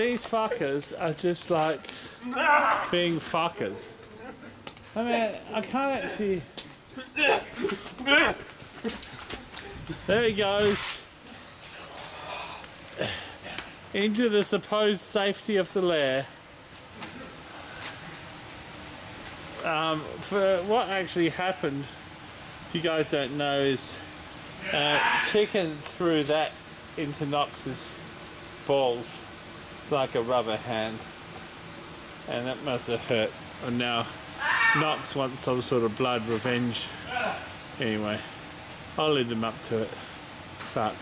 these fuckers are just like being fuckers. I mean, I can't actually. There he goes. Into the supposed safety of the lair. Um, for what actually happened, if you guys don't know, is uh, chicken threw that into Knoxx's balls. Like a rubber hand. And that must have hurt. And now Knoxx wants some sort of blood revenge. Anyway, I'll lead them up to it. Fuck.